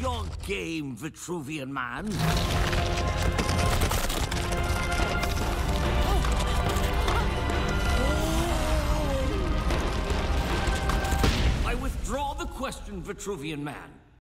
Your game, Vitruvian man? I withdraw the question, Vitruvian man.